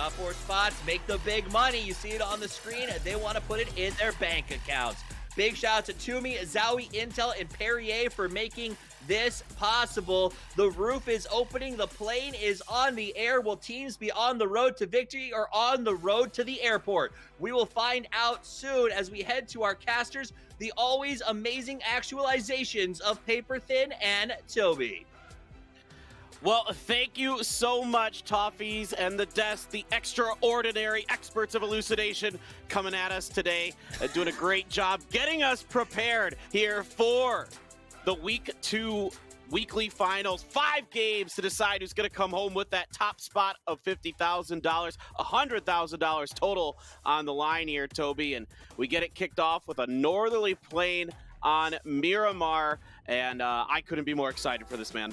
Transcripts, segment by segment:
Top four spots make the big money. You see it on the screen. And they want to put it in their bank accounts. Big shout out to Toomey, Zowie, Intel, and Perrier for making this possible. The roof is opening. The plane is on the air. Will teams be on the road to victory or on the road to the airport? We will find out soon as we head to our casters, the always amazing actualizations of Paper Thin and Toby. Well, thank you so much, Toffees and the desk, the extraordinary experts of elucidation coming at us today, uh, doing a great job getting us prepared here for the week two weekly finals. Five games to decide who's going to come home with that top spot of $50,000, $100,000 total on the line here, Toby. And we get it kicked off with a northerly plane on Miramar. And uh, I couldn't be more excited for this, man.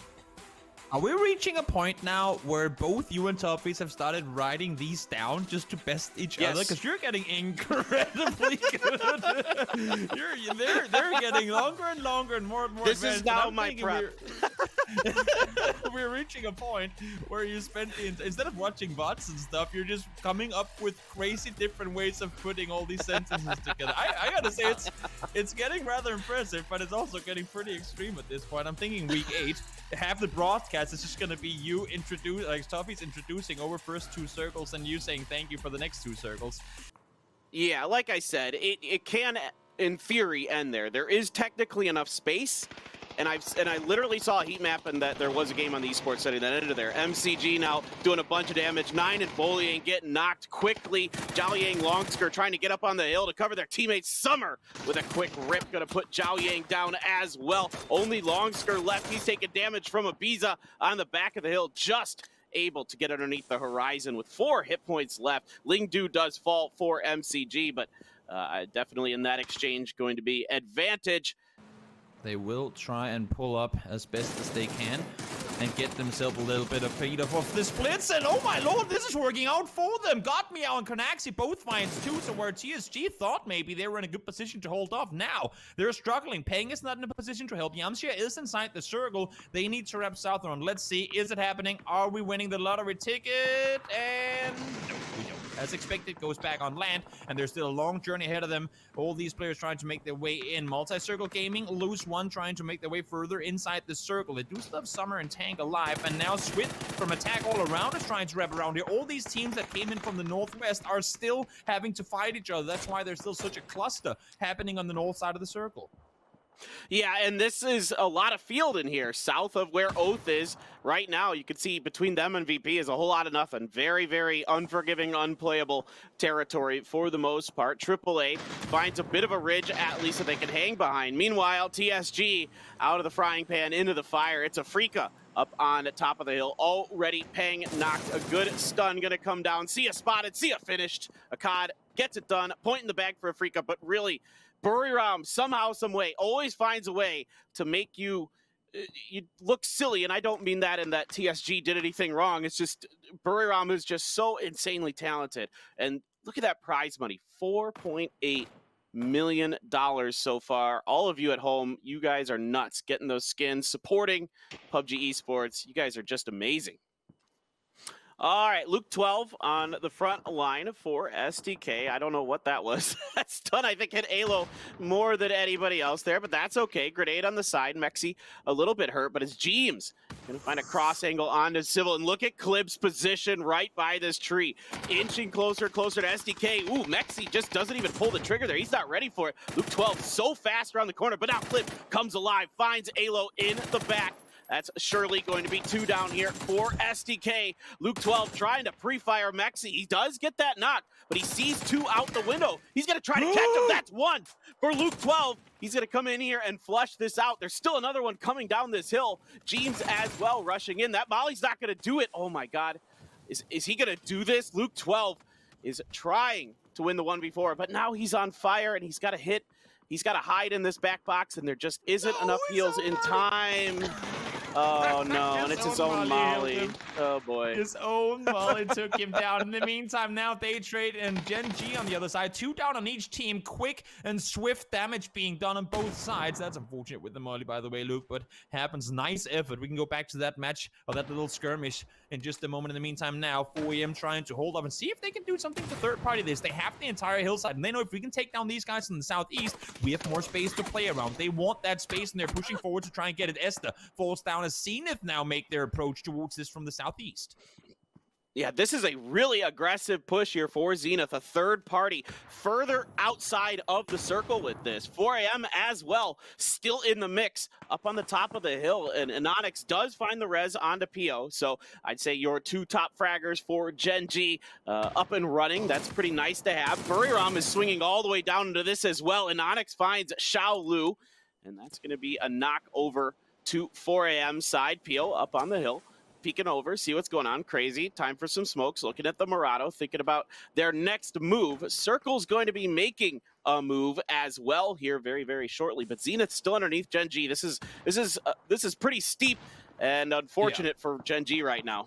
Are we reaching a point now where both you and Toffees have started writing these down just to best each yes. other? Because you're getting incredibly good. you're, they're, they're getting longer and longer and more and more This advanced. is now my prep. We're, we're, reaching a point where you spend the, instead of watching bots and stuff, you're just coming up with crazy different ways of putting all these sentences together. I, I gotta say, it's it's getting rather impressive, but it's also getting pretty extreme at this point. I'm thinking week eight, half the broadcast is just gonna be you introduce like Toffee's introducing over first two circles and you saying thank you for the next two circles. Yeah, like I said, it, it can in theory end there. There is technically enough space. And I've and I literally saw a heat map and that there was a game on the esports setting that ended there. MCG now doing a bunch of damage. Nine and Bullying getting knocked quickly. Zhao Yang Longsker trying to get up on the hill to cover their teammate Summer with a quick rip. Gonna put Zhao Yang down as well. Only Longsker left. He's taking damage from Ibiza on the back of the hill. Just able to get underneath the horizon with four hit points left. Ling Du does fall for MCG, but uh, definitely in that exchange going to be advantage. They will try and pull up as best as they can and get themselves a little bit of feed off of the splits. And oh my lord, this is working out for them. Got Meow and Kanaxi both finds two. So where TSG thought maybe they were in a good position to hold off, now they're struggling. Peng is not in a position to help. Yamcha is inside the circle. They need to wrap Southern. Let's see, is it happening? Are we winning the lottery ticket? And no, as expected, goes back on land, and there's still a long journey ahead of them. All these players trying to make their way in. Multi-circle gaming, lose one, trying to make their way further inside the circle. They do still have Summer and Tank alive, and now Swift from Attack All Around is trying to wrap around here. All these teams that came in from the northwest are still having to fight each other. That's why there's still such a cluster happening on the north side of the circle. Yeah, and this is a lot of field in here, south of where Oath is. Right now, you can see between them and VP is a whole lot of nothing. Very, very unforgiving, unplayable territory for the most part. AAA finds a bit of a ridge, at least, that they can hang behind. Meanwhile, TSG out of the frying pan into the fire. It's Afreeca up on the top of the hill. Already Peng knocked a good stun, gonna come down. Sia spotted, Sia finished. Akkad gets it done, point in the bag for Afreeca, but really Buriram somehow, some way, always finds a way to make you uh, you look silly, and I don't mean that in that TSG did anything wrong. It's just Buriram is just so insanely talented. And look at that prize money, four point eight million dollars so far. All of you at home, you guys are nuts getting those skins, supporting PUBG Esports. You guys are just amazing. All right, Luke 12 on the front line for SDK. I don't know what that was. that stun, I think, hit Alo more than anybody else there, but that's okay. Grenade on the side. Mexi a little bit hurt, but it's Jeems to find a cross angle onto Civil. And look at Clib's position right by this tree. Inching closer, closer to SDK. Ooh, Mexi just doesn't even pull the trigger there. He's not ready for it. Luke 12 so fast around the corner, but now Clib comes alive, finds Alo in the back that's surely going to be two down here for SDK. Luke 12 trying to pre-fire Mexi. He does get that knock, but he sees two out the window. He's going to try to catch him. That's one for Luke 12. He's going to come in here and flush this out. There's still another one coming down this hill. Jeems as well rushing in. That Molly's not going to do it. Oh, my God. Is, is he going to do this? Luke 12 is trying to win the 1v4, but now he's on fire and he's got to hit He's got to hide in this back box, and there just isn't no, enough heals in time. Oh no, and it's his own Molly. Oh boy. His own Molly took him down. In the meantime, now they trade and Gen G on the other side. Two down on each team. Quick and swift damage being done on both sides. That's unfortunate with the Molly, by the way, Luke, but happens. Nice effort. We can go back to that match or that little skirmish in just a moment. In the meantime, now 4AM trying to hold up and see if they can do something to third party this. They have the entire hillside, and they know if we can take down these guys in the southeast, we have more space to play around. They want that space, and they're pushing forward to try and get it. Esta falls down as Zenith now make their approach towards this from the southeast. Yeah, this is a really aggressive push here for Zenith, a third party further outside of the circle with this. 4AM as well, still in the mix up on the top of the hill. And Anonix does find the res onto PO. So I'd say your two top fraggers for Gen G uh, up and running. That's pretty nice to have. Buriram is swinging all the way down into this as well. Anonix finds Xiao Lu, and that's going to be a knock over to 4AM side. PO up on the hill peeking over, see what's going on. Crazy. Time for some smokes. Looking at the Mirado, thinking about their next move. Circle's going to be making a move as well here very, very shortly. But Zenith still underneath Gen G. This is this is uh, this is pretty steep and unfortunate yeah. for Gen G right now.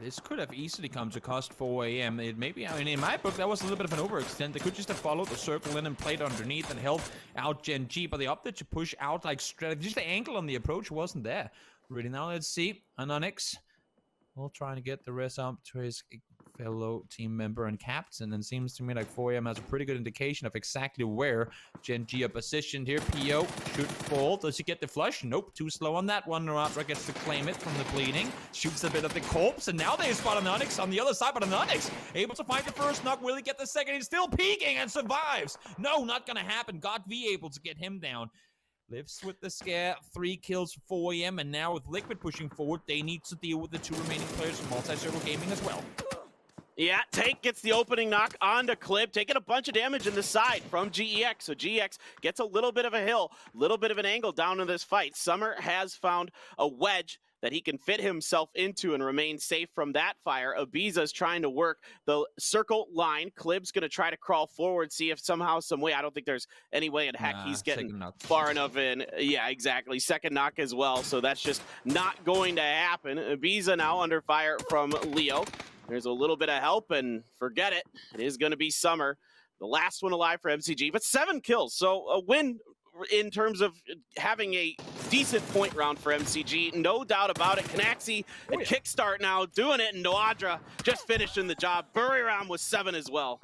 This could have easily come to cost 4 AM. It maybe, I mean, in my book, that was a little bit of an overextend. They could just have followed the circle in and played underneath and held out Gen G, but they opted to push out like straight. Just the angle on the approach wasn't there. Really now, let's see. Anonix will try to get the rest up to his fellow team member and captain. And seems to me like 4AM has a pretty good indication of exactly where Gen G are positioned here. PO should fall. Does he get the flush? Nope, too slow on that one. Naratra gets to claim it from the bleeding. Shoots a bit of the corpse, and now they spot Anonix on the other side, but Anonix able to find the first knock. Will he get the second? He's still peeking and survives. No, not gonna happen. God V able to get him down. Lives with the scare, three kills for 4AM, and now with Liquid pushing forward, they need to deal with the two remaining players from Multi-Circle Gaming as well. Yeah, Tank gets the opening knock onto Clip, taking a bunch of damage in the side from GEX. So GEX gets a little bit of a hill, little bit of an angle down in this fight. Summer has found a wedge that he can fit himself into and remain safe from that fire. Ibiza's trying to work the circle line. Clib's going to try to crawl forward, see if somehow, some way. I don't think there's any way in heck nah, he's getting far enough in. Yeah, exactly. Second knock as well. So that's just not going to happen. Ibiza now under fire from Leo. There's a little bit of help, and forget it. It is going to be Summer the last one alive for MCG, but seven kills. So a win in terms of having a decent point round for MCG, no doubt about it. Canaxi and oh. Kickstart now doing it, and Noadra just finishing the job. Buriram was seven as well.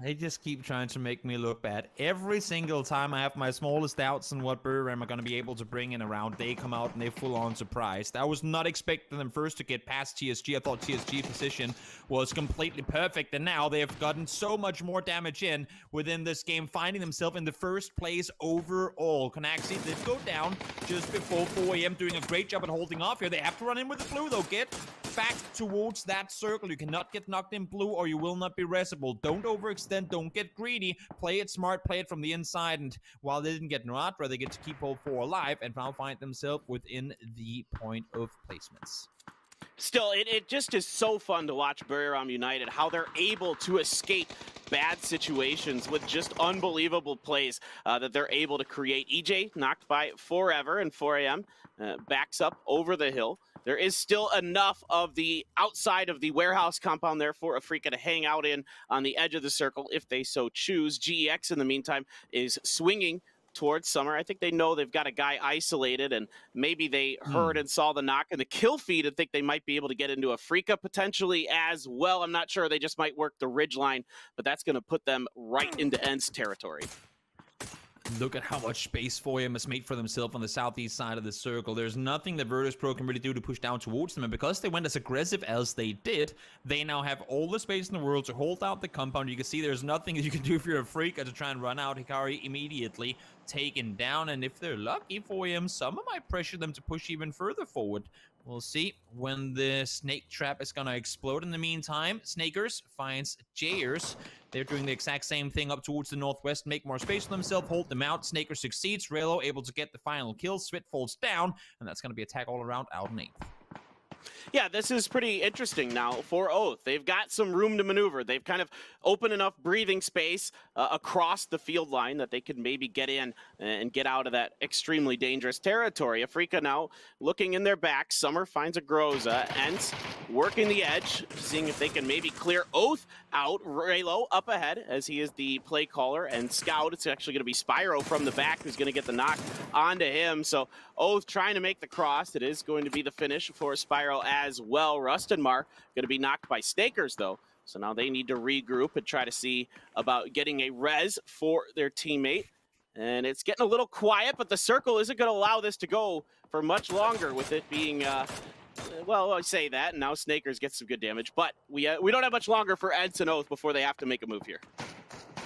They just keep trying to make me look bad. Every single time I have my smallest doubts on what Buriram I going to be able to bring in around, they come out and they full on surprised. I was not expecting them first to get past TSG. I thought TSG position was completely perfect, and now they have gotten so much more damage in within this game, finding themselves in the first place overall. Canaxi did go down just before 4 AM, doing a great job at holding off here. They have to run in with the blue, though. Get back towards that circle. You cannot get knocked in blue or you will not be resible. Don't overextend. Don't get greedy. Play it smart. Play it from the inside. And while they didn't get Naratra, they get to keep all four alive and now find themselves within the point of placements still, it, it just is so fun to watch Buriram United, how they're able to escape bad situations with just unbelievable plays uh, that they're able to create. EJ knocked by Forever and 4AM uh, backs up over the hill. There is still enough of the outside of the warehouse compound there for Afreeca to hang out in on the edge of the circle if they so choose. GEX, in the meantime, is swinging towards Summer. I think they know they've got a guy isolated, and maybe they heard hmm. and saw the knock in the kill feed and think they might be able to get into Afreeca potentially as well. I'm not sure. They just might work the ridge line, but that's going to put them right into ENCE territory. Look at how much space 4AM has made for themselves on the southeast side of the circle. There's nothing that Virtus Pro can really do to push down towards them. And because they went as aggressive as they did, they now have all the space in the world to hold out the compound. You can see there's nothing you can do if you're a freak to try and run out Hikari immediately taken down. And if they're lucky, for him, some might pressure them to push even further forward. We'll see when the snake trap is going to explode. In the meantime, Snakers finds Jayers. They're doing the exact same thing up towards the northwest, make more space for themselves, hold them out. Snaker succeeds. Relo able to get the final kill. Swit falls down, and that's going to be attack all around out in eighth. Yeah, this is pretty interesting now for Oath. They've got some room to maneuver. They've kind of opened enough breathing space uh, across the field line that they could maybe get in and get out of that extremely dangerous territory. Afreeca now looking in their back. Summer finds a Groza. ENCE working the edge, seeing if they can maybe clear Oath out. Raylo up ahead as he is the play caller. And Scout, it's actually going to be Spyro from the back who's going to get the knock onto him. So Oath trying to make the cross. It is going to be the finish for Spyro as well. Rustenmar going to be knocked by Snakers, though. So now they need to regroup and try to see about getting a res for their teammate. And it's getting a little quiet, but the circle isn't going to allow this to go for much longer with it being, uh, well, I say that, and now Snakers gets some good damage. But we, uh, we don't have much longer for and Oath before they have to make a move here.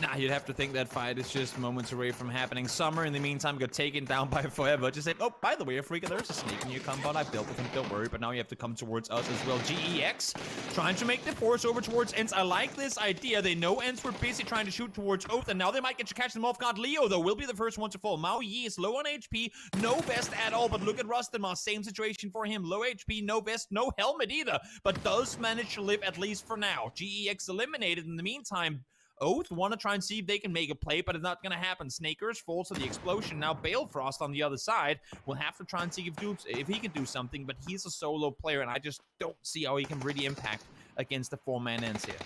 Nah, you'd have to think that fight is just moments away from happening. Summer, in the meantime, got taken down by Forever. Just say, oh, by the way, Afreeca, there's a snake in your compound. I've dealt with him, don't worry. But now you have to come towards us as well. GEX trying to make the force over towards ENCE. I like this idea. They know ENCE were busy trying to shoot towards Oath, and now they might get to catch them off guard. Leo, though, will be the first one to fall. Mao Yi is low on HP, no vest at all. But look at Rustenmar, same situation for him. Low HP, no vest, no helmet either, but does manage to live at least for now. GEX eliminated in the meantime. Oath want to try and see if they can make a play, but it's not going to happen. Snakers falls to the explosion. Now Balefrost on the other side will have to try and see if, if he can do something, but he's a solo player, and I just don't see how he can really impact against the four-man ENCE here.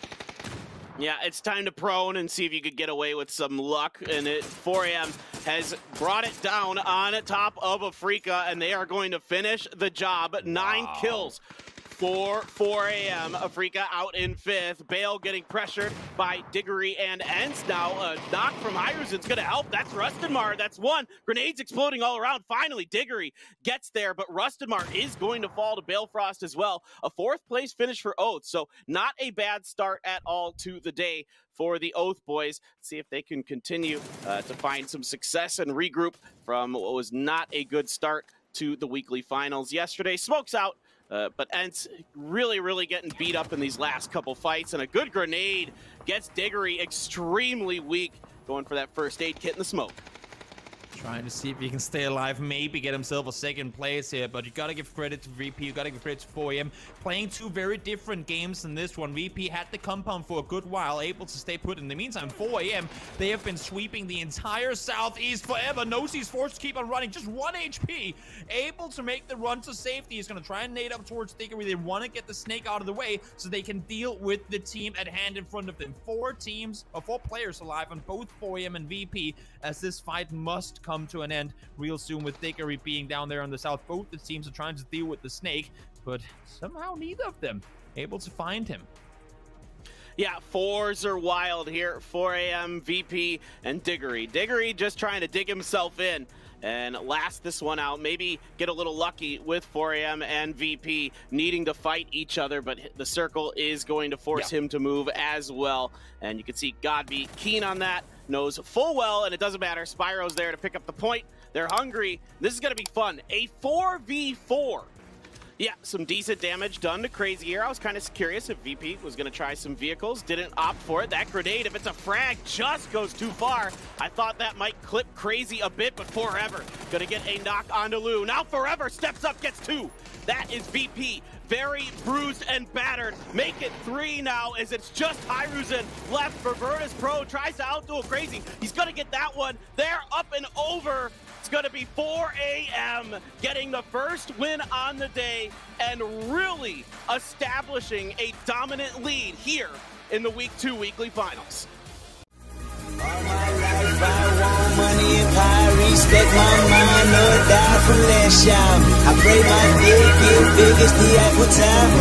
Yeah, it's time to prone and see if you could get away with some luck. And it 4AM has brought it down on top of Afreeca, and they are going to finish the job. Nine wow. kills for 4 a.m. Afreeca out in fifth. Bale getting pressured by Diggory and ENCE. Now, a knock from Hiruzen's going to help. That's Rustenmar. That's one. Grenades exploding all around. Finally, Diggory gets there, but Rustenmar is going to fall to Balefrost as well. A fourth place finish for Oath. So, not a bad start at all to the day for the Oath boys. See if they can continue uh, to find some success and regroup from what was not a good start to the weekly finals yesterday. Smokes out uh, but ENCE really, really getting beat up in these last couple fights, and a good grenade gets Diggory extremely weak, going for that first aid kit in the smoke. Trying to see if he can stay alive, maybe get himself a second place here, but you gotta give credit to VP, you gotta give credit to 4AM. Playing two very different games in this one. VP had the compound for a good while, able to stay put. In the meantime, 4AM, they have been sweeping the entire southeast forever. Nosey's forced to keep on running, just one HP, able to make the run to safety. He's gonna try and nade up towards Diggory. They want to get the snake out of the way so they can deal with the team at hand in front of them. Four teams, or four players alive on both 4AM and VP, as this fight must come to an end real soon with Diggory being down there on the south. Both the teams are trying to deal with the snake, but somehow neither of them able to find him. Yeah, fours are wild here. 4 a.m. VP and Diggory. Diggory just trying to dig himself in and last this one out. Maybe get a little lucky with 4AM and VP needing to fight each other, but the circle is going to force yeah. him to move as well. And you can see Godby keen on that knows full well, and it doesn't matter. Spyro's there to pick up the point. They're hungry. This is going to be fun. A 4v4. Yeah, some decent damage done to Crazy here. I was kind of curious if VP was going to try some vehicles. Didn't opt for it. That grenade, if it's a frag, just goes too far. I thought that might clip Crazy a bit, but Forever going to get a knock onto Lou. Now Forever steps up, gets two. That is VP. Very bruised and battered. Make it three now as it's just Hiruzen left for Virtus Pro. Tries to outdo Crazy. He's going to get that one. They're up and over. It's going to be 4 a.m. getting the first win on the day and really establishing a dominant lead here in the Week 2 Weekly Finals. My my my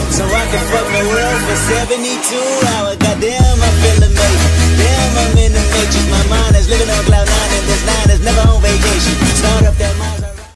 so I can fuck the world for 72 hours. Goddamn, I feel amazing. Damn, I'm in the matrix. My mind is living on cloud nine, and this nine is never on vacation. Start up that mind.